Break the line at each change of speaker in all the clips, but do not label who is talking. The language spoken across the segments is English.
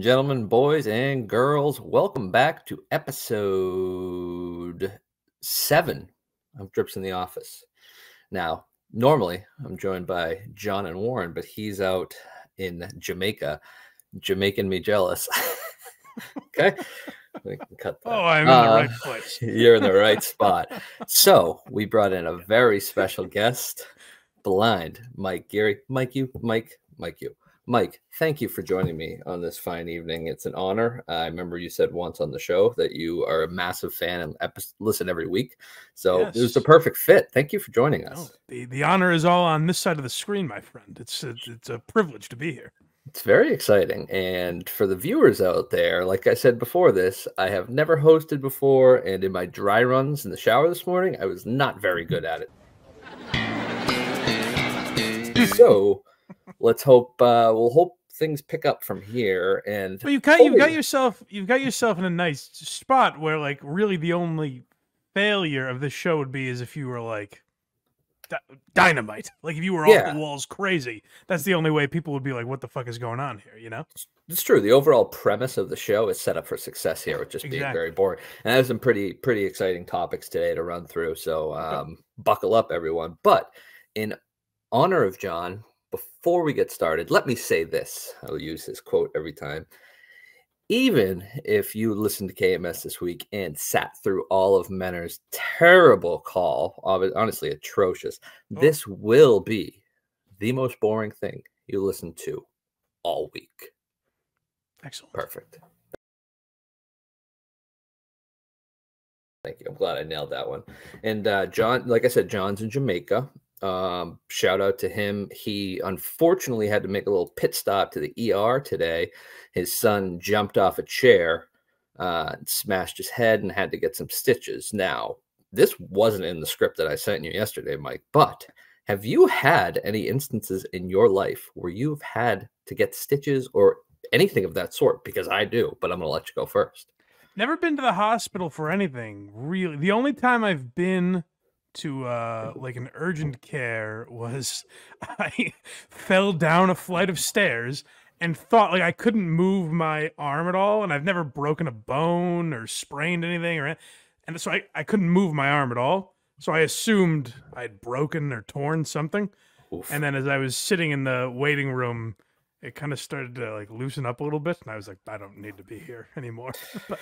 and gentlemen, boys and girls, welcome back to episode seven of Drips in the Office. Now, normally I'm joined by John and Warren, but he's out in Jamaica, Jamaican me jealous. okay, we can cut that.
Oh, I'm in the
Uh,
right place.
You're in the right spot. So we brought in a very special guest, blind Mike Geary. Mike, you, Mike, Mike, you. Mike, thank you for joining me on this fine evening. It's an honor. I remember you said once on the show that you are a massive fan and listen every week. So it was the perfect fit. Thank you for joining us.
No, the, the honor is all on this side of the screen, my friend. It's a, it's a privilege to be here.
It's very exciting. And for the viewers out there, like I said before this, I have never hosted before. And in my dry runs in the shower this morning, I was not very good at it. so let's hope, uh, we'll hope things pick up from here. And
But you've got you've got yourself you've got yourself in a nice spot where like really the only failure of this show would be is if you were like dynamite. Like if you were
Yeah.
off the walls crazy. That's the only way people would be like, "What the fuck is going on here?" You know?
It's true. The overall premise of the show is set up for success here, with just being very boring. And I have some pretty pretty exciting topics today to run through. So um, buckle up, everyone. But in honor of John, before we get started, let me say this. I'll use his quote every time. Even if you listened to KMS this week and sat through all of Menner's terrible call, honestly atrocious,
Oh.
this will be the most boring thing you listen to all week.
Excellent.
Perfect. Thank you. I'm glad I nailed that one. And uh, John, like I said, John's in Jamaica. Um, shout out to him. He unfortunately had to make a little pit stop to the ER today. His son jumped off a chair, uh, smashed his head, and had to get some stitches. Now, this wasn't in the script that I sent you yesterday, Mike, but have you had any instances in your life where you've had to get stitches or anything of that sort? Because I do, but I'm going to let you go first.
Never been to the hospital for anything, really. The only time I've been to uh like an urgent care was I fell down a flight of stairs and thought like I couldn't move my arm at all and I've never broken a bone or sprained anything or and so I, I couldn't move my arm at all. So I assumed I'd broken or torn something.
Oof.
And then as I was sitting in the waiting room, it kind of started to like loosen up a little bit and I was like, I don't need to be here anymore. But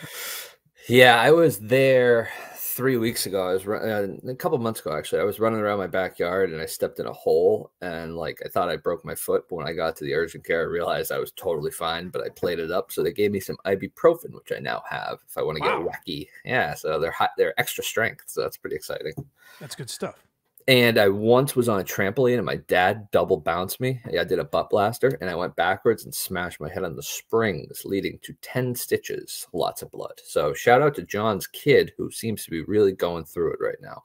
Yeah, I was there three weeks ago. I was run- uh, a couple months ago actually. I was running around my backyard and I stepped in a hole and like I thought I broke my foot. But when I got to the urgent care, I realized I was totally fine. But I played it up, so they gave me some ibuprofen, which I now have if I want to
Wow.
get wacky. Yeah, so they're high, they're extra strength, so that's pretty exciting.
that's good stuff.
And I once was on a trampoline and my dad double bounced me. I did a butt blaster and I went backwards and smashed my head on the springs, leading to 10 stitches, lots of blood. So shout out to John's kid who seems to be really going through it right now.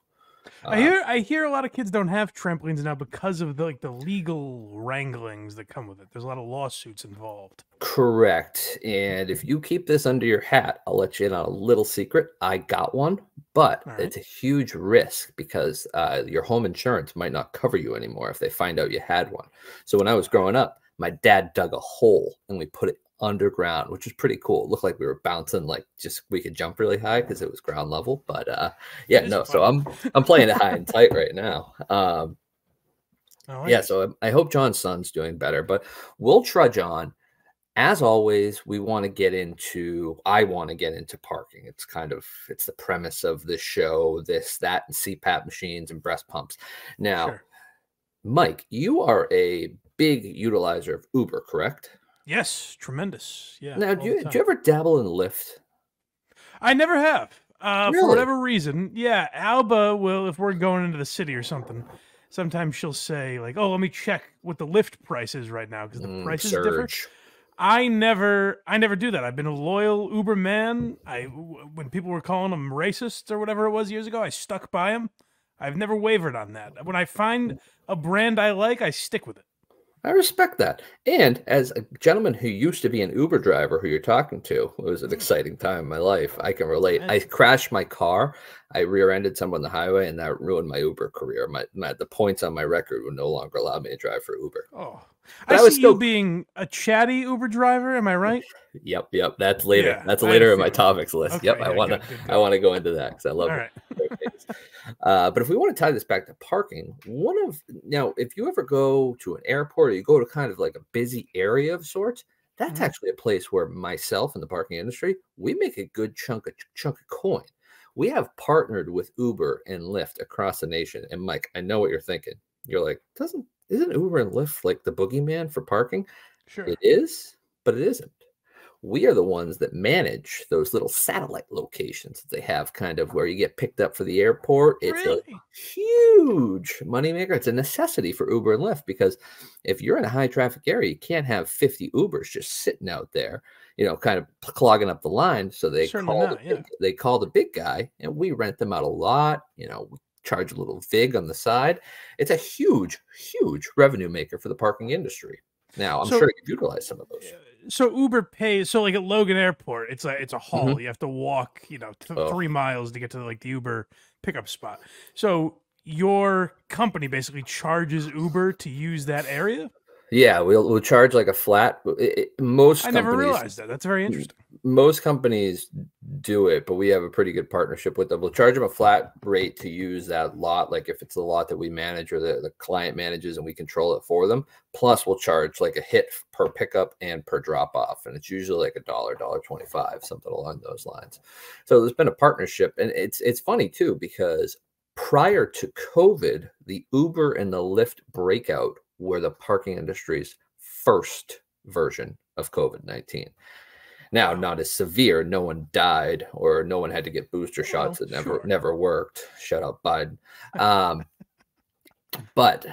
I
Uh,
hear I hear a lot of kids don't have trampolines now because of the like the legal wranglings that come with it. There's a lot of lawsuits involved.
Correct. And if you keep this under your hat, I'll let you in on a little secret. I got one, but
right.
it's a huge risk because uh, your home insurance might not cover you anymore if they find out you had one. So when I was growing up, my dad dug a hole and we put it underground, which was pretty cool. It looked like we were bouncing, like just we could jump really high because it was ground level. But uh, yeah, no. So. I'm I'm playing it high and tight right now. Um,
like
yeah, so I I hope John's son's doing better, but we'll trudge on. As always, we want to get into, I want to get into parking. It's kind of, it's the premise of this show, this, that, and CPAP machines and breast pumps. Now,
Sure.
Mike, you are a big utilizer of Uber, correct?
Yes, tremendous. Yeah.
now, do you, do you ever dabble in Lyft?
I never have. Uh,
Really?
For whatever reason, yeah. Alba will, if we're going into the city or something, sometimes she'll say like, "Oh, let me check what the Lyft price is right now because the
Mm,
prices differ."
surge.
I never, I never do that. I've been a loyal Uber man. I, when people were calling them racists or whatever it was years ago, I stuck by them. I've never wavered on that. When I find a brand I like, I stick with it.
I respect that. And as a gentleman who used to be an Uber driver who you're talking to, it was an mm-hmm. exciting time in my life. I can relate. I crashed my car. I rear-ended someone on the highway, and that ruined my Uber career. My, my the points on my record would no longer allow me to drive for Uber.
Oh,
But
I,
I was
see
still-
you being a chatty Uber driver. Am I right?
Yep, yep. That's later.
Yeah,
that's later in my topics list.
Okay,
yep, I want to.
good, good,
I want to go into that because I love
All
it.
right.
Uh, but if we want to tie this back to parking, one of now, if you ever go to an airport or you go to kind of like a busy area of sorts, that's
Mhm.
actually a place where myself and the parking industry we make a good chunk of chunk of coin. We have partnered with Uber and Lyft across the nation. And Mike, I know what you're thinking. You're like, doesn't isn't Uber and Lyft like the boogeyman for parking?
Sure.
It is, but it isn't. We are the ones that manage those little satellite locations that they have, kind of where you get picked up for the airport. It's a
really?
huge moneymaker. It's a necessity for Uber and Lyft because if you're in a high traffic area, you can't have 50 Ubers just sitting out there, you know, kind of clogging up the line. So they
Certainly
call
not,
the
yeah.
big, they call the big guy and we rent them out a lot. You know, charge a little vig on the side. It's a huge, huge revenue maker for the parking industry. Now, I'm
So-
sure you've utilized some of those.
So Uber pays. So like at Logan Airport, it's a it's a haul. You have to walk, you know,
Mm-hmm. Oh.
three miles to get to like the Uber pickup spot. So your company basically charges Uber to use that area.
Yeah, we'll we'll charge like a flat. it- it- most
I never
companies-
realized that. That's very interesting.
most companies do it, but we have a pretty good partnership with them. We'll charge them a flat rate to use that lot, like if it's the lot that we manage or the, the client manages and we control it for them. Plus, we'll charge like a hit per pickup and per drop off. And it's usually like a dollar, dollar twenty-five, something along those lines. So there's been a partnership, and it's it's funny too, because prior to COVID, the Uber and the Lyft breakout were the parking industry's first version of COVID 19. Now, not as severe. No one died, or no one had to get booster shots that never
sure.
never worked. Shut up, Biden. Um, but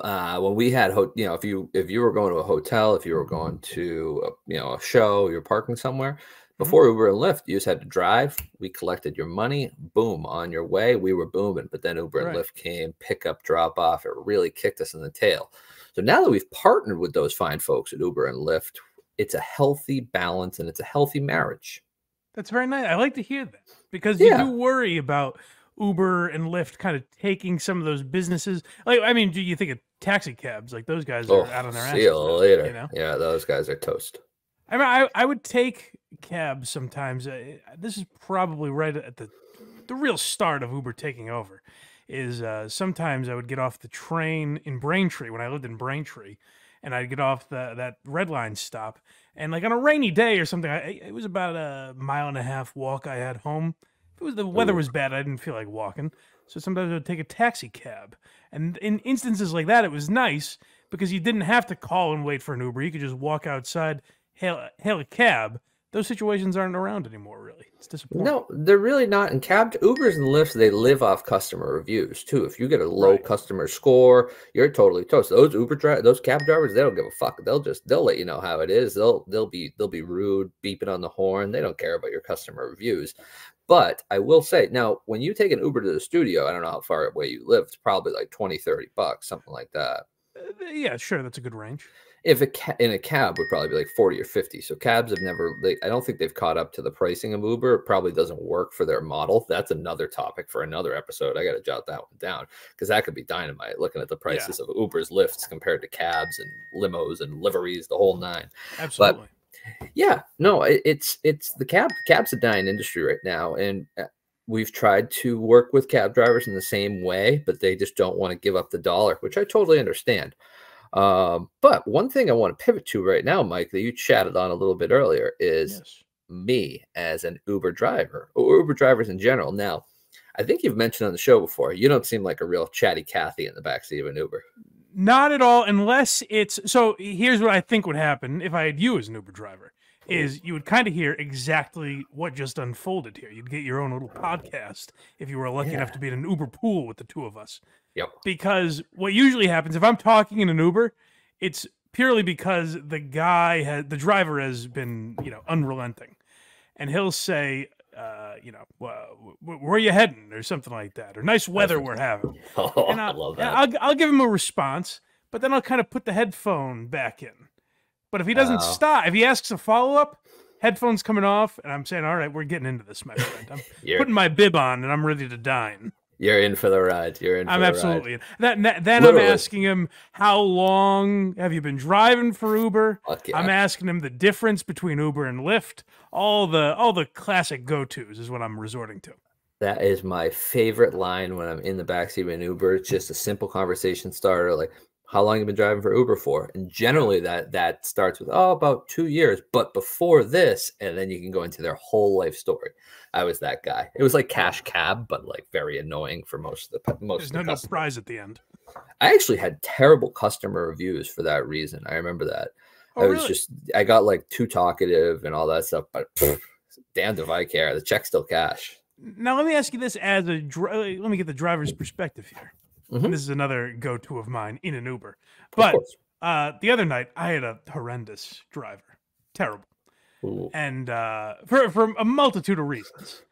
uh, when we had, ho- you know, if you if you were going to a hotel, if you were going to a, you know a show, you're parking somewhere. Mm-hmm. Before Uber and Lyft, you just had to drive. We collected your money. Boom, on your way. We were booming. But then Uber and Lyft came, pick up, drop off. It really kicked us in the tail. So now that we've partnered with those fine folks at Uber and Lyft, it's a healthy balance and it's a healthy marriage.
That's very nice. I like to hear that because
Yeah.
you do worry about Uber and Lyft kind of taking some of those businesses. Like, I mean, do you think of taxi cabs? Like those guys are
Oh,
out on their asses.
see you later.
You know?
Yeah, those guys are toast.
I mean, I, I would take cabs sometimes. Uh, this is probably right at the the real start of Uber taking over. Is uh, sometimes I would get off the train in Braintree when I lived in Braintree, and I'd get off the that red line stop, and like on a rainy day or something, I, it was about a mile and a half walk I had home. If it was the weather was bad, I didn't feel like walking, so sometimes I would take a taxi cab. And in instances like that, it was nice because you didn't have to call and wait for an Uber. You could just walk outside, hail hail a cab. Those situations aren't around anymore, really. It's disappointing.
No, they're really not. And cab Ubers and Lyfts, they live off customer reviews too. If you get a low
Right.
customer score, you're totally toast. Those Uber drivers, those cab drivers, they don't give a fuck. They'll just they'll let you know how it is. They'll they'll be they'll be rude, beeping on the horn. They don't care about your customer reviews. But I will say now, when you take an Uber to the studio, I don't know how far away you live, it's probably like 20, 30 bucks, something like that.
Uh, yeah, sure, that's a good range.
If a ca- in a cab would probably be like 40 or 50 so cabs have never they, i don't think they've caught up to the pricing of uber it probably doesn't work for their model that's another topic for another episode i gotta jot that one down because that could be dynamite looking at the prices of uber's Lyfts compared to cabs and limos and liveries the whole nine
Absolutely.
yeah no it, it's it's the cab cab's a dying industry right now and uh, we've tried to work with cab drivers in the same way but they just don't want to give up the dollar which i totally understand um, but one thing i want to pivot to right now mike that you chatted on a little bit earlier is
yes.
me as an uber driver or uber drivers in general now i think you've mentioned on the show before you don't seem like a real chatty cathy in the backseat of an uber
Not at all, unless it's so. Here's what I think would happen if I had you as an Uber driver: is you would kind of hear exactly what just unfolded here. You'd get your own little podcast if you were lucky enough to be in an Uber pool with the two of us.
Yep.
Because what usually happens if I'm talking in an Uber, it's purely because the guy had the driver has been you know unrelenting, and he'll say. Uh, you know, "Wha- wh- where are you heading, or something like that, or nice weather we're having.
Oh,
And
I
I'll,
love
and
that.
I'll, I'll give him a response, but then I'll kind of put the headphone back in. But if he doesn't
Oh.
stop, if he asks a follow up, headphones coming off, and I'm saying, all right, we're getting into this, my friend. I'm putting my bib on, and I'm ready to dine.
You're in for the ride. You're in. For
I'm
the ride.
absolutely in. That, that- then
Literally.
I'm asking him, how long have you been driving for Uber?
Yeah.
I'm asking him the difference between Uber and Lyft. All the all the classic go tos is what I'm resorting to.
That is my favorite line when I'm in the backseat of an Uber. It's just a simple conversation starter, like how long you been driving for Uber for? And generally that that starts with oh about two years, but before this, and then you can go into their whole life story. I was that guy. It was like cash cab, but like very annoying for most of the most
There's
of
no,
the
no
customers.
prize at the end.
I actually had terrible customer reviews for that reason. I remember that.
Oh,
I was
really?
just I got like too talkative and all that stuff, but pff, damned if I care. The check's still cash.
Now let me ask you this: as a dri- let me get the driver's mm-hmm. perspective here.
Mhm.
This is another go-to of mine in an Uber. But uh, the other night, I had a horrendous driver, terrible,
Ooh.
and uh, for for a multitude of reasons.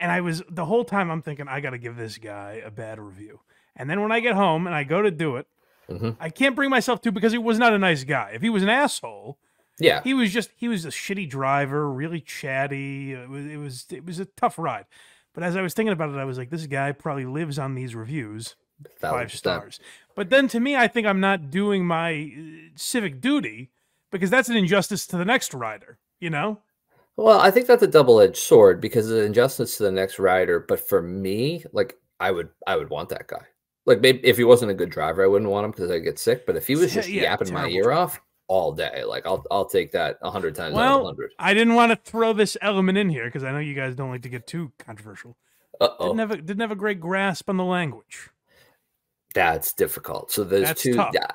And I was the whole time I'm thinking I got to give this guy a bad review. And then when I get home and I go to do it,
Mhm.
I can't bring myself to because he was not a nice guy. If he was an asshole,
Yeah.
he was just he was a shitty driver, really chatty. It was it was it was a tough ride. But as I was thinking about it, I was like, this guy probably lives on these reviews, five stars. But then to me, I think I'm not doing my uh, civic duty because that's an injustice to the next rider. You know?
Well, I think that's a double-edged sword because it's the injustice to the next rider. But for me, like I would, I would want that guy. Like maybe if he wasn't a good driver, I wouldn't want him because I get sick. But if he was just
yeah,
yapping my ear
driver.
off all day, like I'll, I'll take that a hundred times
Well,
hundred.
I didn't want to throw this element in here because I know you guys don't like to get too controversial.
Uh
Didn't
oh,
have a, didn't have a great grasp on the language.
That's difficult. So there's
That's
two.
tough.
yeah,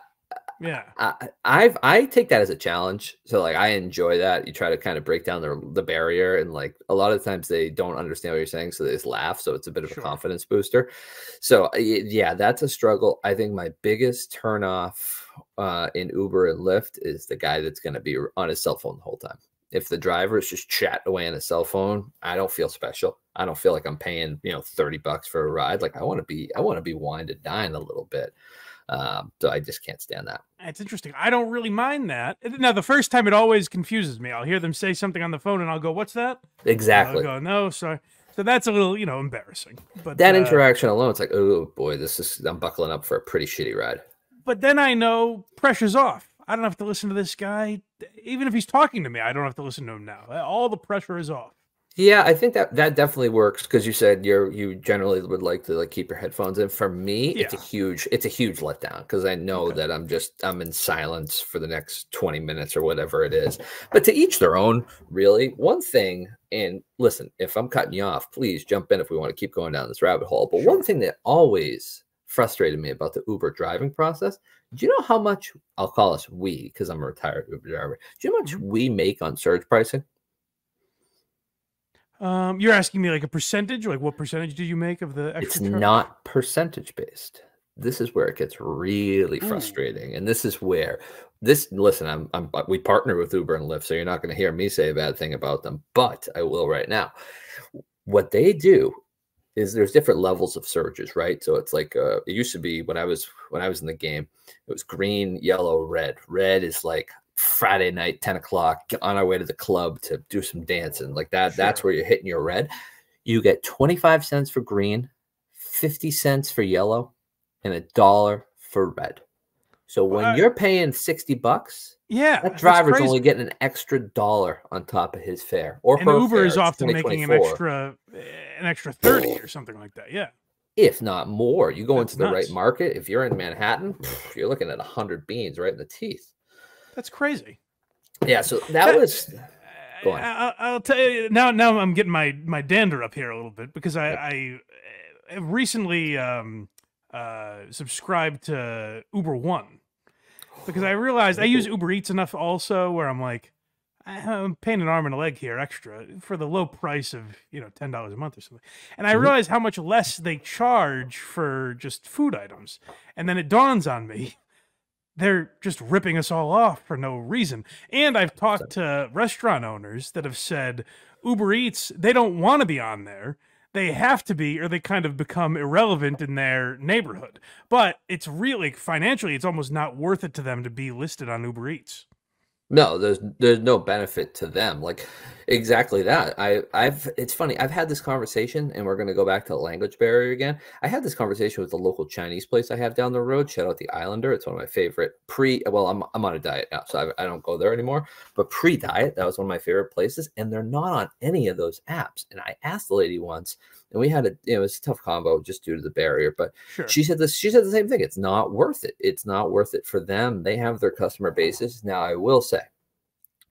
Yeah.
I, I've I take that as a challenge. So like I enjoy that. You try to kind of break down the the barrier, and like a lot of times they don't understand what you're saying, so they just laugh. So it's a bit of
Sure.
a confidence booster. So uh, yeah, that's a struggle. I think my biggest turnoff uh, in Uber and Lyft is the guy that's going to be on his cell phone the whole time. If the driver is just chatting away on his cell phone, I don't feel special. I don't feel like I'm paying you know thirty bucks for a ride. Like I want to be I want to be wined and dine a little bit. Um, so I just can't stand that.
It's interesting. I don't really mind that. Now, the first time it always confuses me. I'll hear them say something on the phone and I'll go, What's that?
Exactly.
I'll go, No, sorry. So that's a little, you know, embarrassing. But
that
uh,
interaction alone, it's like, oh boy, this is I'm buckling up for a pretty shitty ride.
But then I know pressure's off. I don't have to listen to this guy. Even if he's talking to me, I don't have to listen to him now. All the pressure is off.
Yeah, I think that that definitely works because you said you're you generally would like to like keep your headphones in. For me, it's a huge it's a huge letdown because I know
Okay.
that I'm just I'm in silence for the next 20 minutes or whatever it is. But to each their own, really. One thing, and listen, if I'm cutting you off, please jump in if we want to keep going down this rabbit hole. But one thing that always frustrated me about the Uber driving process, do you know how much I'll call us we because I'm a retired Uber driver. Do you know how much
Mm-hmm.
we make on surge pricing?
Um, you're asking me like a percentage? Like what percentage do you make of the extra
it's
charge?
not percentage based this is where it gets really
Ooh.
frustrating and this is where this listen i'm, I'm we partner with uber and lyft so you're not going to hear me say a bad thing about them but i will right now what they do is there's different levels of surges right? So it's like uh, it used to be when i was when i was in the game it was green yellow red. Red is like friday night 10 o'clock on our way to the club to do some dancing. Like that that's where you're hitting your red. You get 25 cents for green 50 cents for yellow and a dollar for red. So when
I-
you're paying 60 bucks
Yeah.
that driver's only getting an extra dollar on top of his fare or
and Uber
fare.
is often making an extra an extra 30 or something like that. Yeah.
if not more. You go
That's
into the
nuts.
right market. If you're in Manhattan, pff, you're looking at a hundred beans right in the teeth.
That's crazy.
Yeah, so that
That-
was Go on.
I, I- I'll tell you now. Now I'm getting my my dander up here a little bit because I,
Yep.
I recently um, uh, subscribed to Uber One because I realized I use Uber Eats enough also where I'm like I'm paying an arm and a leg here extra for the low price of you know ten dollars a month or something, and I
Mhm.
realize how much less they charge for just food items, and then it dawns on me they're just ripping us all off for no reason. And I've talked to restaurant owners that have said Uber Eats, they don't want to be on there. They have to be, or they kind of become irrelevant in their neighborhood. But it's really financially, it's almost not worth it to them to be listed on Uber Eats.
No, there's there's no benefit to them. Like exactly that. I I've it's funny. I've had this conversation, and we're going to go back to the language barrier again. I had this conversation with the local Chinese place I have down the road. Shout out the Islander. It's one of my favorite pre. Well, I'm I'm on a diet now, so I, I don't go there anymore. But pre diet, that was one of my favorite places, and they're not on any of those apps. And I asked the lady once, and we had a you know, it was a tough combo just due to the barrier. But
Sure.
she said this. She said the same thing. It's not worth it. It's not worth it for them. They have their customer bases. Now, I will say,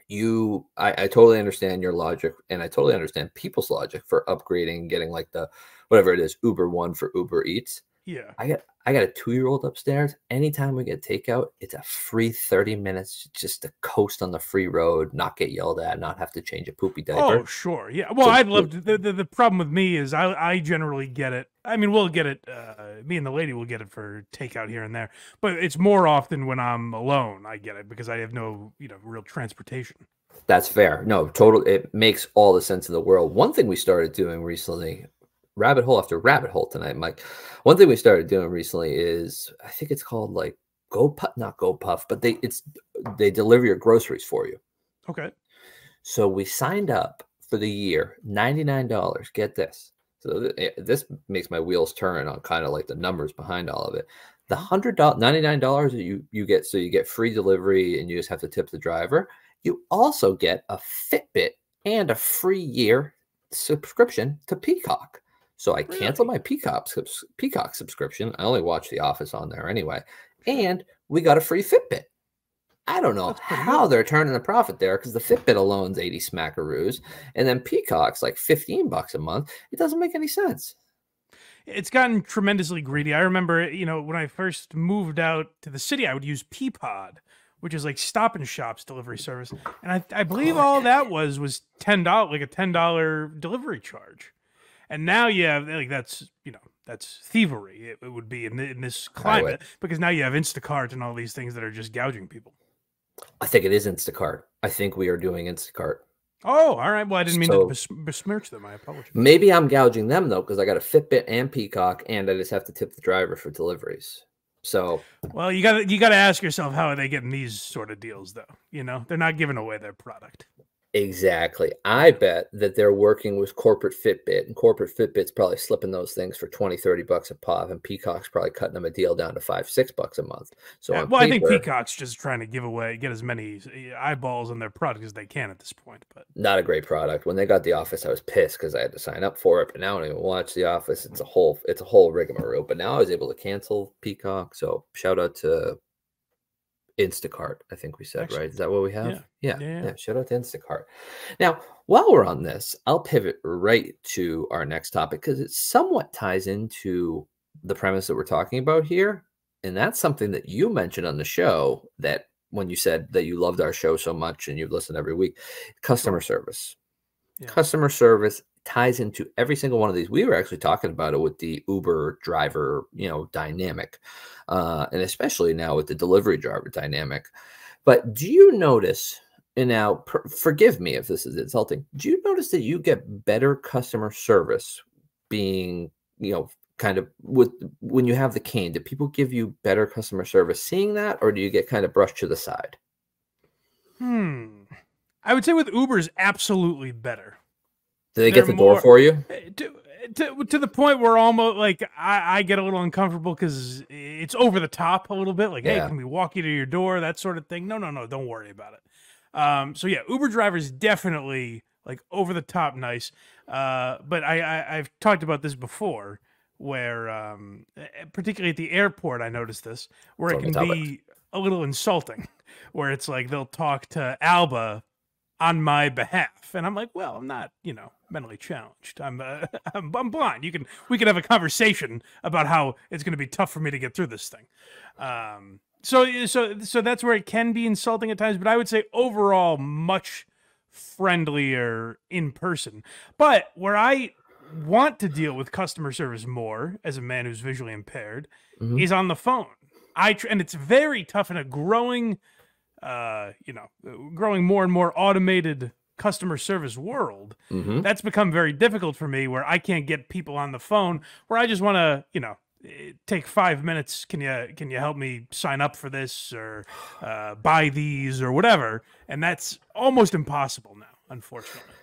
you, I, I totally understand your logic, and I totally understand people's logic for upgrading, getting like the whatever it is, Uber One for Uber Eats.
Yeah.
I got I got a two year old upstairs. Anytime we get takeout, it's a free thirty minutes just to coast on the free road, not get yelled at, not have to change a poopy diaper.
Oh, sure. Yeah. Well,
So
I'd love to. The, the, the problem with me is I, I generally get it. I mean, we'll get it. Uh, me and the lady will get it for takeout here and there, but it's more often when I'm alone. I get it because I have no, you know, real transportation.
That's fair. No, total. It makes all the sense in the world. One thing we started doing recently, rabbit hole after rabbit hole tonight, Mike. One thing we started doing recently is I think it's called like Go Puff, not Go Puff, but they it's they deliver your groceries for you.
Okay.
So we signed up for the year, ninety nine dollars. Get this. So th- eh, this makes my wheels turn on kind of like the numbers behind all of it. The hundred dollars, ninety nine dollars you you get, so you get free delivery and you just have to tip the driver. You also get a Fitbit and a free year subscription to Peacock. So I canceled my Peacock subs- Peacock subscription. I only watch The Office on there anyway, and we got a free Fitbit. I don't know how they're turning a profit there because the Fitbit alone's 80 smackaroos and then Peacock's like 15 bucks a month. It doesn't make any sense.
It's gotten tremendously greedy. I remember, you know, when I first moved out to the city, I would use Peapod, which is like Stop and Shop's delivery service, and I, I believe
Oh,
all that was was ten dollars, like a ten dollar delivery charge. And now you have like that's you know that's thievery. It, it would be in, thi- in this climate because now you have Instacart and all these things that are just gouging people.
I think it is Instacart. I think we are doing Instacart.
Oh, all right. Well, I didn't mean
So-
to bes- besmirch them. I apologize.
Maybe I'm gouging them though because I got a Fitbit and Peacock and I just have to tip the driver for deliveries. So
Well, you got to you got to ask yourself how are they getting these sort of deals though? You know, they're not giving away their product.
Exactly. I bet that they're working with corporate Fitbit, and corporate Fitbit's probably slipping those things for 20, 30 bucks a pop, and Peacock's probably cutting them a deal down to five, six bucks a month. So,
Yeah, well, I think Peacock's just trying to give away, get as many uh, eyeballs on their product as they can at this point. But
not a great product. When they got The Office, I was pissed because I had to sign up for it, but now I don't even watch The Office. It's a whole, it's a whole rigmarole. But now I was able to cancel Peacock. So, shout out to Instacart. I think we said
Excellent.
right. Is that what we have?
Yeah.
Yeah.
Yeah,
yeah.
yeah.
Shout out to Instacart. Now, while we're on this, I'll pivot right to our next topic because it somewhat ties into the premise that we're talking about here. And that's something that you mentioned on the show that when you said that you loved our show so much and you've listened every week, customer service.
Yeah.
Customer service ties into every single one of these. We were actually talking about it with the Uber driver, you know, dynamic, uh, and especially now with the delivery driver dynamic. But do you notice? And now, per, forgive me if this is insulting. Do you notice that you get better customer service being, you know, kind of with when you have the cane? Do people give you better customer service seeing that, or do you get kind of brushed to the side?
hmm, I would say with Uber's absolutely better.
Do they get the door for you?
Uh, To, to, to the point where almost like I, I get a little uncomfortable because it's over the top a little bit. Like, hey, can we walk you to your door? That sort of thing. No, no, no, don't worry about it. Um, so yeah, Uber drivers definitely like over the top nice. Uh, but I, I I've talked about this before, where um, eh, particularly at the airport, I noticed this where it can
it.
be a little insulting, where it's like they'll talk to Alba on my behalf and i'm like well i'm not you know mentally challenged. I'm uh, I'm, I'm blind. You can we can have a conversation about how it's going to be tough for me to get through this thing. Um so so so that's where it can be insulting at times but i would say overall much friendlier in person. But where i want to deal with customer service more as a man who's visually impaired
Mhm.
is on the phone. I tr- and it's very tough in a growing, uh, you know, growing more and more automated customer service world.
Mhm.
That's become very difficult for me, where I can't get people on the phone. Where I just want to, you know, eh, take five minutes. Can you can you help me sign up for this or uh, buy these or whatever? And that's almost impossible now, unfortunately.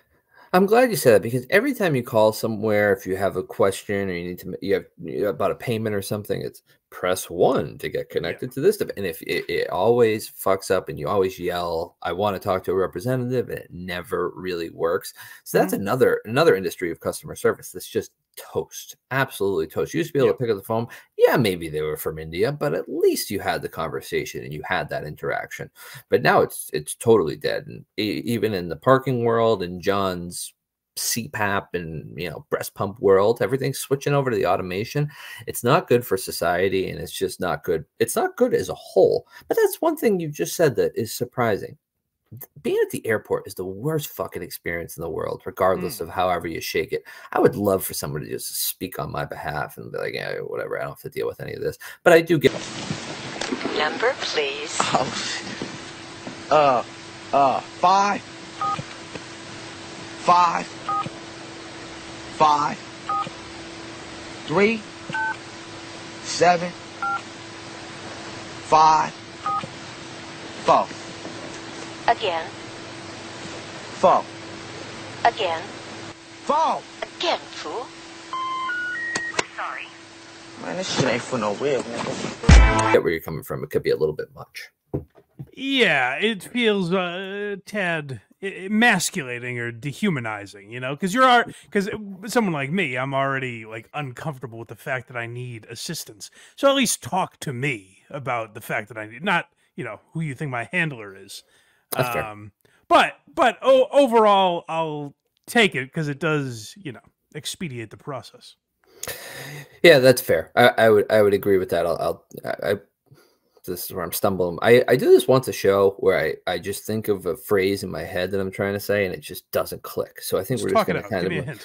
I'm glad you said that because every time you call somewhere, if you have a question or you need to, you have about a payment or something, it's press one to get connected to this stuff. And if it, it always fucks up and you always yell, "I want to talk to a representative," and it never really works. So that's mm-hmm. another another industry of customer service that's just toast, absolutely toast. You used to be able
Yep.
to pick up the phone. Yeah, maybe they were from India, but at least you had the conversation and you had that interaction. But now it's it's totally dead, and even in the parking world and John's CPAP and you know breast pump world, everything's switching over to the automation. It's not good for society, and it's just not good. It's not good as a whole. But that's one thing you just said that is surprising. Being at the airport is the worst fucking experience in the world, regardless of however you shake it. I would love for someone to just speak on my behalf and be like, yeah, whatever. I don't have to deal with any of this. But I do get
Number, please.
Oh, Uh, uh, five, five, five, three, seven, five, four,
Again.
four,
Again.
four.
Again, fool. Sorry.
Man, this shit ain't for no real, nigga.
get where you're coming from. It could be a little bit much.
Yeah, it feels uh, tad emasculating or dehumanizing, you know, because you're because someone like me, I'm already like uncomfortable with the fact that I need assistance. So at least talk to me about the fact that I need not, you know, who you think my handler is.
That's fair.
Um, but but oh, overall, I'll take it because it does, you know, expedite the process.
Yeah, that's fair. I, I would I would agree with that. I'll, I'll I this is where I'm stumbling. I, I do this once a show where I, I just think of a phrase in my head that I'm trying to say and it just doesn't click. So I think
Just
we're just going to kind
Give me a
of.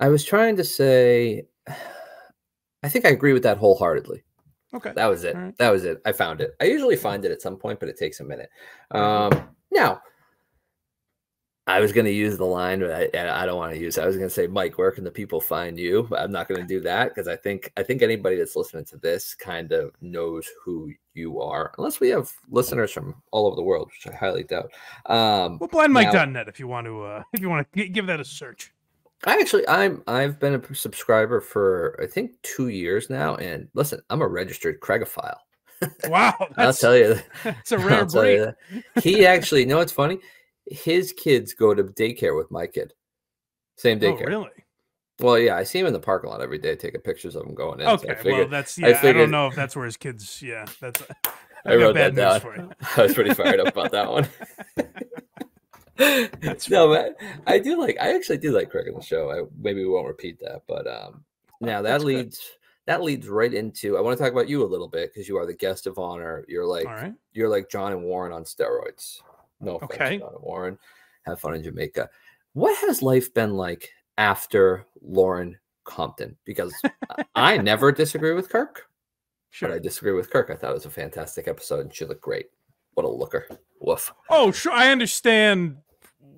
I was trying to say. I think I agree with that wholeheartedly.
Okay.
That was it.
Right.
That was it. I found it. I usually find it at some point, but it takes a minute. Um, now, I was going to use the line, but I, I don't want to use. it. I was going to say, Mike, where can the people find you? But I'm not going to do that because I think I think anybody that's listening to this kind of knows who you are, unless we have listeners from all over the world, which I highly doubt. Um,
Well, blindmike.net if you want to uh, if you want to give that a search.
I actually I'm I've been a subscriber for I think two years now, and listen, I'm a registered Craigophile.
Wow,
I'll tell you.
that's a rare breed.
He actually, you know what's funny? His kids go to daycare with my kid. Same
Oh,
daycare.
really?
Well, yeah, I see him in the parking lot every day taking pictures of him going in. so I
Okay, well, that's yeah. I,
figured-
don't know if that's where his kids. Yeah, that's.
I
I've
wrote that
bad news
down.
for you.
I was pretty fired up about that one. no, man, I do like. I actually do like Craig on the show. I, maybe we won't repeat that, but um, now that
That's good.
leads that leads right into. I want to talk about you a little bit because you are the guest of honor. You're like
right.
you're like John and Warren on steroids. No offense,
Okay.
And Warren. Have fun in Jamaica. What has life been like after Lauren Compton? Because I- I never disagree with Kirk,
Sure.
but I disagree with Kirk. I thought it was a fantastic episode and she looked great. What a looker. Woof.
Oh, sure. I understand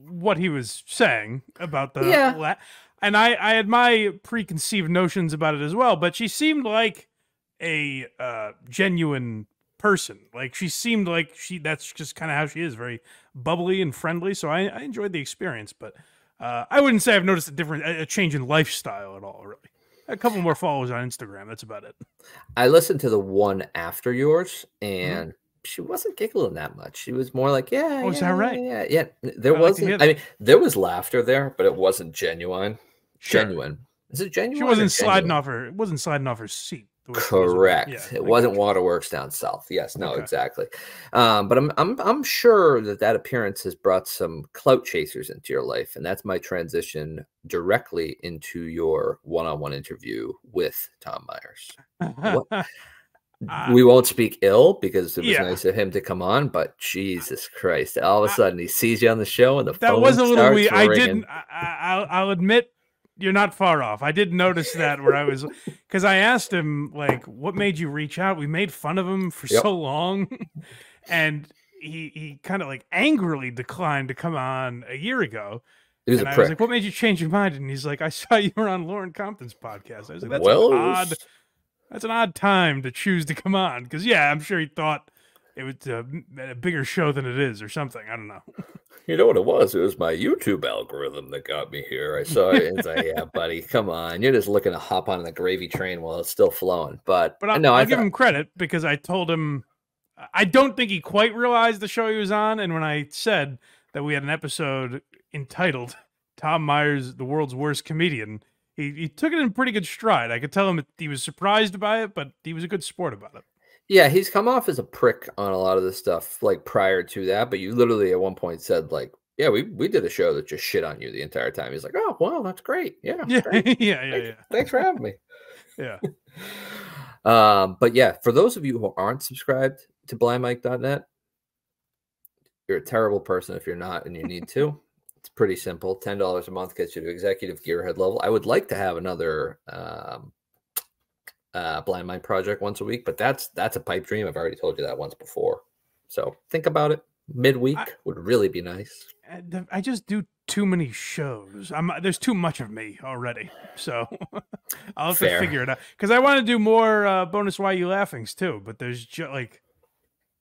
what he was saying about the
Yeah.
la- and I I had my preconceived notions about it as well, but she seemed like a uh genuine person. Like she seemed like she that's just kind of how she is, very bubbly and friendly. So I, I enjoyed the experience, but uh, I wouldn't say I've noticed a different a change in lifestyle at all. Really, a couple more followers on Instagram. That's about it.
I listened to the one after yours
Mm-hmm.
and she wasn't giggling that much. She was more like, yeah.
Oh, is
yeah,
that right?
Yeah, yeah. There
I like
wasn't, I mean, there was laughter there, but it wasn't genuine.
Sure.
Genuine. Is it genuine?
She wasn't sliding
genuine?
off her. It wasn't sliding off her seat. The way she was-
Correct.
yeah, I
it wasn't. Waterworks down south. Yes, no,
Okay.
exactly. Um, but I'm I'm I'm sure that that appearance has brought some clout chasers into your life, and that's my transition directly into your one-on-one interview with Tom Myers.
Uh,
we won't speak ill because it was
yeah.
nice of him to come on, but Jesus Christ! All of a sudden, he sees you on the show, and the
that
phone
was a little weird. I didn't. I, I, I'll, I'll admit, you're not far off. I did notice that where I was because I asked him like, "What made you reach out?" We made fun of him for
Yep.
so long, and he he kind of like angrily declined to come on a year ago.
He was
and
a
I was like, "What made you change your mind?" And he's like, "I saw you were on Lauren Compton's podcast." I was like, "That's
well,
an odd." That's an odd time to choose to come on because yeah, I'm sure he thought it was uh, a, a bigger show than it is or something. I don't know.
You know what it was? It was my YouTube algorithm that got me here. I saw it and it's like, yeah, buddy, come on. You're just looking to hop on the gravy train while it's still flowing. But,
But I'll,
no,
I'll
I
give him credit because I told him I don't think he quite realized the show he was on, and when I said that we had an episode entitled "Tom Myers, the World's Worst Comedian," he, he took it in pretty good stride. I could tell him that he was surprised by it, but he was a good sport about it.
Yeah, he's come off as a prick on a lot of this stuff, like prior to that. But you literally at one point said, like, yeah, we, we did a show that just shit on you the entire time. He's like, oh, well, that's great. Yeah.
Yeah, yeah, yeah,
Thanks,
yeah,
thanks for having me.
yeah.
Um, but yeah, for those of you who aren't subscribed to blindmike.net, you're a terrible person if you're not and you need to. It's pretty simple. $10 a month gets you to executive gearhead level. I would like to have another um, uh, blind mind project once a week, but that's that's a pipe dream. I've already told you that once before. So think about it. Midweek
I-
would really be nice.
I just do too many shows. I'm there's too much of me already, so I'll have
Fair.
to figure it out. Because I want to do more uh, bonus "Why You Laughings" too, but there's just like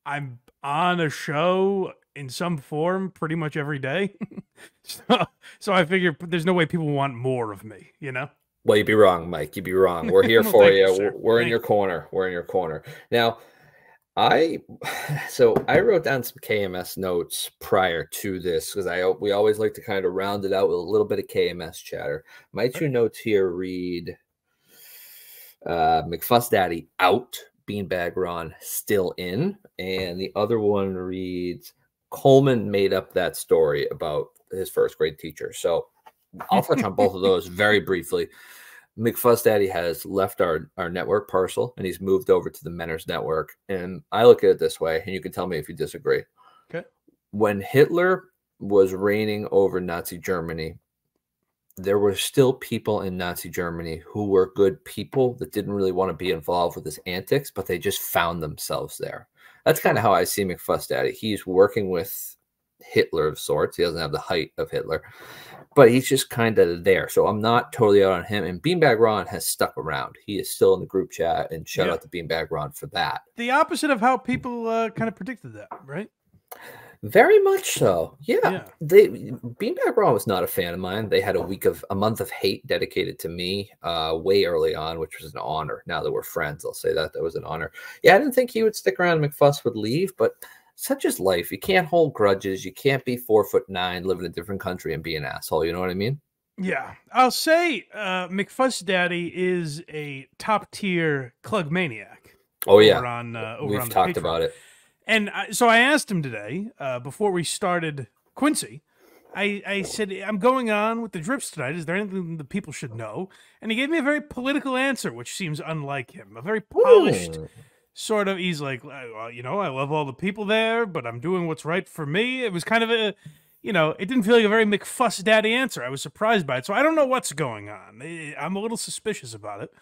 I'm on a show in some form pretty much every day, so so I figure there's no way people want more of me. You know?
Well, you'd be wrong, Mike. You'd be wrong. We're here for
you,
you. We're- We're in your corner. We're in your corner. Now, I so I wrote down some KMS notes prior to this because I we always like to kind of round it out with a little bit of KMS chatter. My two notes here read uh McFuss Daddy out, Beanbag Ron still in, and the other one reads Coleman made up that story about his first grade teacher. So I'll touch on both of those very briefly. McFuss Daddy has left our, our network parcel and he's moved over to the Menners network. And I look at it this way, and you can tell me if you disagree.
Okay.
When Hitler was reigning over Nazi Germany, there were still people in Nazi Germany who were good people that didn't really want to be involved with his antics, but they just found themselves there. That's kind of how I see McFuss Daddy. He's working with Hitler of sorts. He doesn't have the height of Hitler, but he's just kind of there. So I'm not totally out on him. And Beanbag Ron has stuck around. He is still in the group chat, and shout
Yeah.
out to Beanbag Ron for that.
The opposite of how people uh, kind of predicted that, right?
Very much so. Yeah.
Yeah.
They Beanbag Ron was not a fan of mine. They had a week of a month of hate dedicated to me uh way early on, which was an honor. Now that we're friends, I'll say that that was an honor. Yeah, I didn't think he would stick around McFuss would leave, but such is life. You can't hold grudges. You can't be four foot nine, live in a different country and be an asshole. You know what I mean?
Yeah, I'll say uh, McFuss Daddy is a top tier clug maniac.
Oh yeah.
over on uh, over
We've
on
talked
Patreon.
about it.
And I, so I asked him today, uh, before we started Quincy, I, I said, I'm going on with the drips tonight. Is there anything the people should know? And he gave me a very political answer, which seems unlike him. A very polished
Ooh.
Sort of. He's like, you know, I love all the people there, but I'm doing what's right for me. It was kind of a, you know, it didn't feel like a very McFuss daddy answer. I was surprised by it. So I don't know what's going on. I'm a little suspicious about it.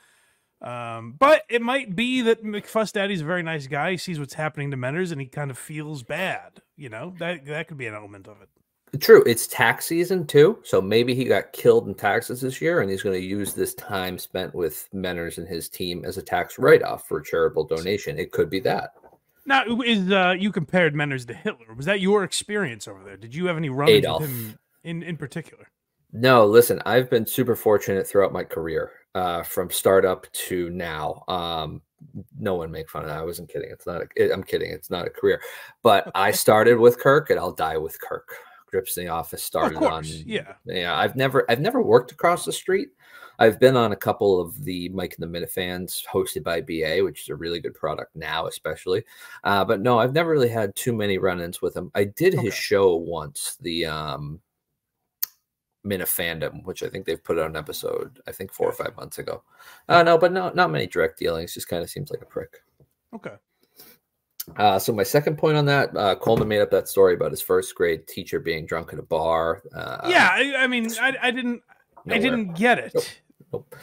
Um, but it might be that McFuss Daddy's a very nice guy. He sees what's happening to Menners and he kind of feels bad. You know, that that could be an element of it.
True, it's tax season too, so maybe he got killed in taxes this year, and he's going to use this time spent with Menners and his team as a tax write-off for a charitable donation. It could be that.
Now, is uh, you compared Menners to Hitler? Was that your experience over there? Did you have any run-ins with him in in particular?
No, listen, I've been super fortunate throughout my career, uh, from startup to now. Um, no one make fun of that. I wasn't kidding. It's not. A, I'm kidding. It's not a career, but I started with Kirk, and I'll die with Kirk. Drips in the office started on.
course, yeah.
yeah. I've never, I've never worked across the street. I've been on a couple of the Mike and the Minifans hosted by BA, which is a really good product now, especially. Uh, but no, I've never really had too many run-ins with him. I did his show once, the um, Minifandom, which I think they've put out an episode, I think four or five months ago. Uh, no, but no, not many direct dealings. Just kind of seems like a prick.
Okay.
Uh, so my second point on that, uh, Coleman made up that story about his first grade teacher being drunk at a bar. Uh,
yeah, I, I mean, I, I didn't. I didn't get it.
Nope.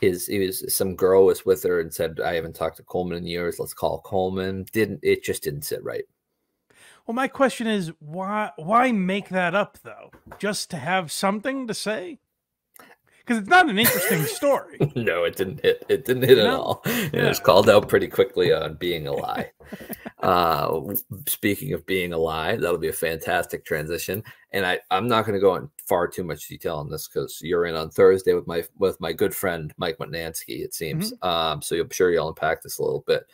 His he was some girl was with her and said, "I haven't talked to Coleman in years. Let's call Coleman." Didn't it just didn't sit right?
Well, my question is why why make that up though? Just to have something to say? Because it's not an interesting story.
no, it didn't hit. It didn't hit at
No?
all. It
Yeah.
was called out pretty quickly on being a lie. uh, speaking of being a lie, that'll be a fantastic transition. And I, I'm not going to go in far too much detail on this because you're in on Thursday with my with my good friend Mike Mutnansky. It seems. Um, so I'm sure you'll unpack this a little bit.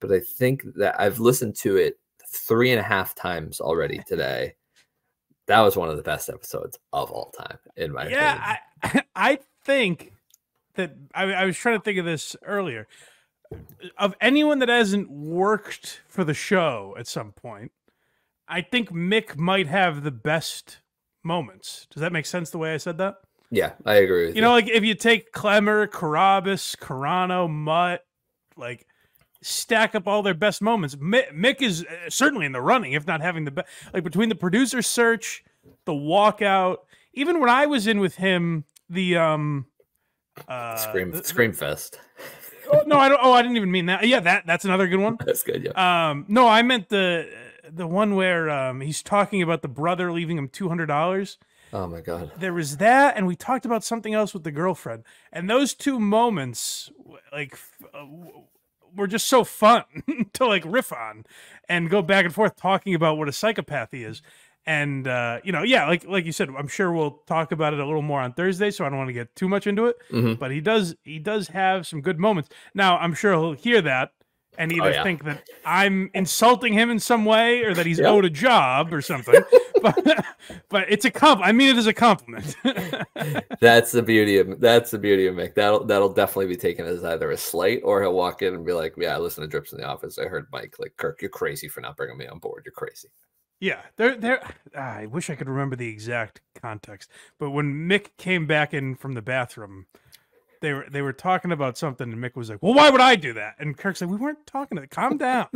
But I think that I've listened to it three and a half times already today. That was one of the best episodes of all time, in my opinion.
yeah, I, I think that I, I was trying to think of this earlier. Of anyone that hasn't worked for the show at some point, I think Mick might have the best moments. Does that make sense the way I said that?
yeah, I agree with
You know, like if you take Clemmer, Carabas, Carano, Mutt, like stack up all their best moments. Mi- Mick is uh, certainly in the running, if not having the best. Like between the producer search, the walkout, even when I was in with him, the um, uh,
Scream
the-
Scream Fest.
oh, no, I don't. Oh, I didn't even mean that. Yeah, that that's another good one.
That's good. Yeah.
Um, no, I meant the the one where um he's talking about the brother leaving him two hundred dollars
oh my god.
there was that and we talked about something else with the girlfriend and those two moments like uh, were just so fun to like riff on and go back and forth talking about what a psychopath he is and uh you know yeah like like you said i'm sure we'll talk about it a little more on thursday so i don't want to get too much into it
Mhm.
but he does he does have some good moments now i'm sure he'll hear that and either
Oh, yeah.
think that i'm insulting him in some way or that he's
Yep.
owed a job or something but but it's a comp i mean it is a compliment
That's the beauty of that's the beauty of Mick. That'll that'll definitely be taken as either a slight or he'll walk in and be like, "Yeah, I listen to Drips in the office. I heard Mike like Kirk. You're crazy for not bringing me on board. You're crazy."
Yeah, there, there. I wish I could remember the exact context, but when Mick came back in from the bathroom, they were they were talking about something, and Mick was like, "Well, why would I do that?" And Kirk said, "We weren't talking to. Calm down."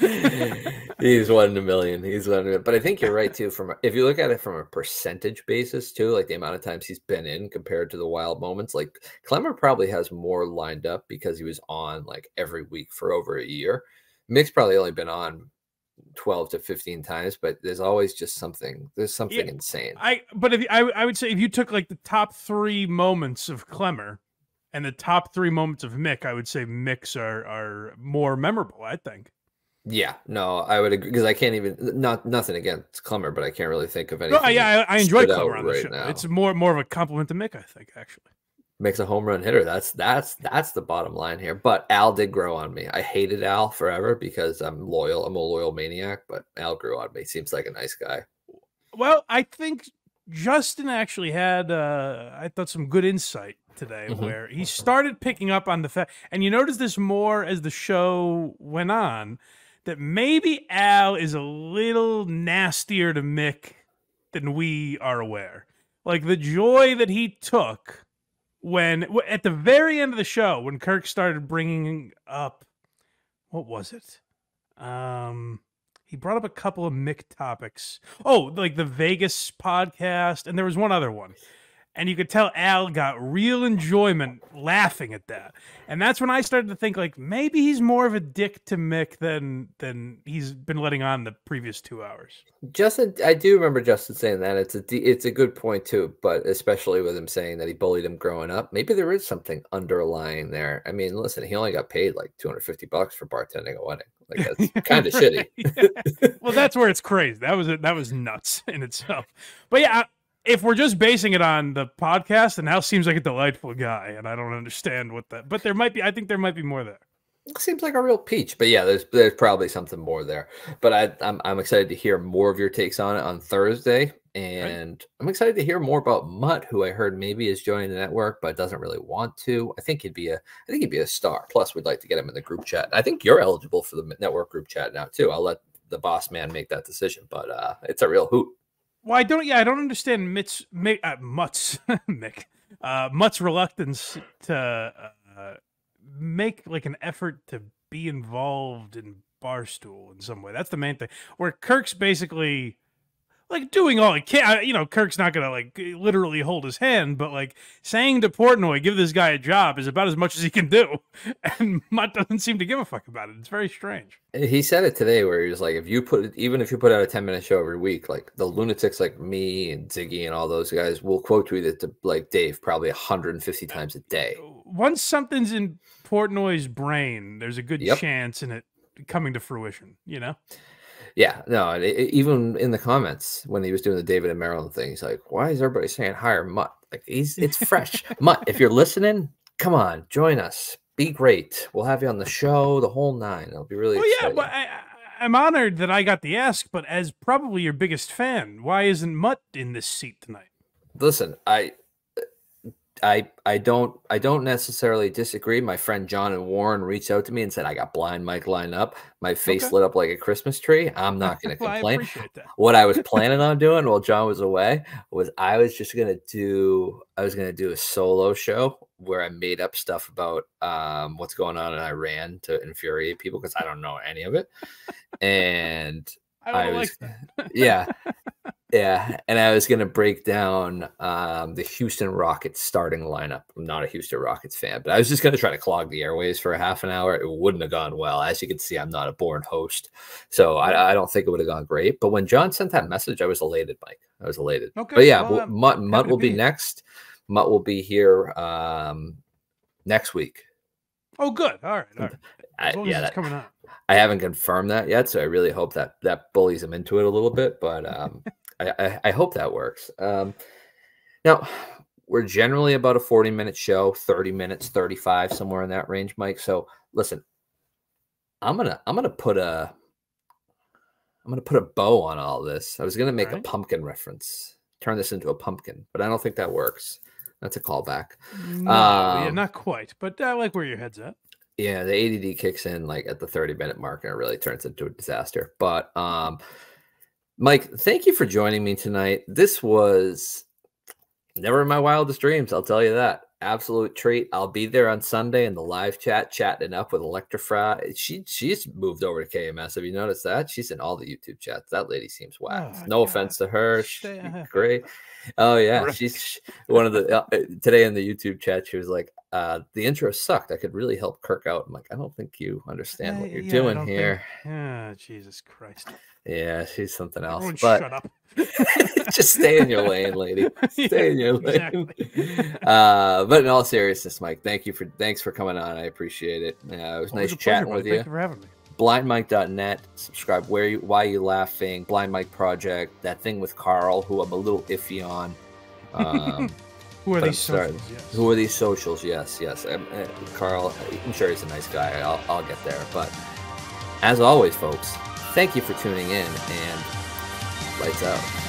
He's one in a million. He's one in a million. But I think you're right too. From if you look at it from a percentage basis too, like the amount of times he's been in compared to the wild moments, like Clemmer probably has more lined up because he was on like every week for over a year. Mick's probably only been on 12 to 15 times, but there's always just something. There's something
Yeah,
insane.
I but if I I would say if you took like the top three moments of Clemmer and the top three moments of Mick, I would say Mick's are are more memorable. I think.
Yeah, no, I would agree because I can't even not nothing against Clemmer, but I can't really think of
No,
anything.
I, yeah, I, I enjoy Clemmer on the
right
show.
now.
It's more more of a compliment to Mick, I think, actually.
Makes a home run hitter. That's that's that's the bottom line here. But Al did grow on me. I hated Al forever because I'm loyal. I'm a loyal maniac. But Al grew on me. Seems like a nice guy.
Well, I think Justin actually had, uh, I thought, some good insight today
Mhm.
where he started picking up on the fact, and you notice this more as the show went on, that maybe Al is a little nastier to Mick than we are aware. Like the joy that he took when, at the very end of the show, when Kirk started bringing up, what was it? Um, he brought up a couple of Mick topics. Oh, like the Vegas podcast, and there was one other one. And you could tell Al got real enjoyment laughing at that. And that's when I started to think like maybe he's more of a dick to Mick than than he's been letting on the previous two hours.
Justin, I do remember Justin saying that. It's a it's a good point too. But especially with him saying that he bullied him growing up, maybe there is something underlying there. I mean, listen, he only got paid like 250 bucks for bartending a wedding. Like that's kind of shitty.
Yeah. Well, that's where it's crazy. That was that was nuts in itself. But yeah, if we're just basing it on the podcast, then Al seems like a delightful guy, and I don't understand what that. But there might be. I think there might be more there.
Seems like a real peach, but yeah, there's there's probably something more there. But I I'm I'm excited to hear more of your takes on it on Thursday, and I'm excited to hear more about Mutt, who I heard maybe is joining the network but doesn't really want to. I think he'd be a I think he'd be a star. Plus, we'd like to get him in the group chat. I think you're eligible for the network group chat now too. I'll let the boss man make that decision, but uh, it's a real hoot.
Well, I don't. Yeah, I don't understand Mitch, Mick, uh, Mutt's Mick uh, Mutt's reluctance to uh, make like an effort to be involved in Barstool in some way. That's the main thing. Where Kirk's basically like doing all he can. I- You know, Kirk's not gonna like literally hold his hand, but like saying to Portnoy, "Give this guy a job," is about as much as he can do, and Mutt doesn't seem to give a fuck about it. It's very strange.
He said it today where he was like, if you put even if you put out a 10 minute show every week, like the lunatics like me and Ziggy and all those guys will quote tweet it to like Dave probably 150 times a day.
Once something's in Portnoy's brain, there's a good
Yep.
chance in it coming to fruition. You know.
Yeah, no, it, it- even in the comments when he was doing the David and Maryland thing, he's like, "Why is everybody saying hire Mutt? Like he's it's fresh, Mutt. If you're listening, come on, join us. Be great. We'll have you on the show, the whole nine. It'll be really
Well, yeah,
exciting."
but I, I, I'm honored that I got the ask. But as probably your biggest fan, why isn't Mutt in this seat tonight?
listen i i i don't i don't necessarily disagree. My friend john and warren reached out to me and said i got blind mike lined up. My face
Okay.
lit up like a christmas tree. I'm not going to
Well,
complain. what i was planning on doing while john was away was i was just going to do i was going to do a solo show where i made up stuff about um what's going on in iran to infuriate people because i don't know any of it. And
I,
I was,
like that.
yeah, yeah, and I was gonna break down um, the Houston Rockets starting lineup. I'm not a Houston Rockets fan, but I was just gonna try to clog the airways for a half an hour. It wouldn't have gone well. As you can see, I'm not a born host, so I, I don't think it would have gone great. But when John sent that message, I was elated, Mike. I was elated.
Okay,
but yeah,
well,
Mutt, Mutt will be
be
next. Mutt will be here um, next week.
Oh, good. All right. All right. As long
yeah,
as
that,
it's coming out.
I haven't confirmed that yet, so I really hope that that bullies him into it a little bit. But um, I, I, I hope that works. Um, now we're generally about a forty-minute show, thirty minutes, thirty-five, somewhere in that range, Mike. So listen, I'm gonna I'm gonna put a I'm gonna put a bow on all this. I was gonna make a pumpkin reference, turn this into a pumpkin, but I don't think that works. That's a callback.
No, yeah,
Um,
not quite, but I like where your head's at.
Yeah, the ADD kicks in like at the 30 minute mark and it really turns into a disaster. But um Mike, thank you for joining me tonight. This was never in my wildest dreams, I'll tell you that. Absolute treat. I'll be there on Sunday in the live chat chatting it up with Electrifra. She she's moved over to KMS. Have you noticed that? She's in all the YouTube chats. That lady seems whack.
Oh,
no
God.
offense to her. She's great. Oh yeah, she's one of the uh, today in the YouTube chat. She was like, uh, "The intro sucked. I could really help Kirk out." I'm like, "I don't think you understand what
Uh,
you're
yeah,
doing
don't think-
here."
Yeah, Jesus Christ.
Yeah, she's something else.
Everyone
but
shut up.
just stay in your lane, lady.
Yeah,
Stay in your lane.
exactly.
Uh, but in all seriousness, Mike, thank you for thanks for coming on. I appreciate it. Uh, it was
Always
nice
pleasure,
chatting
buddy.
with
Thank
you.
you for having me.
blindmike.net subscribe where you why you laughing blind mike project that thing with carl who i'm a little iffy on um,
Who are
but
these socials? Yes.
who are these socials? Yes yes. Um, uh, carl i'm sure he's a nice guy. I'll, I'll get there. But as always folks thank you for tuning in and lights out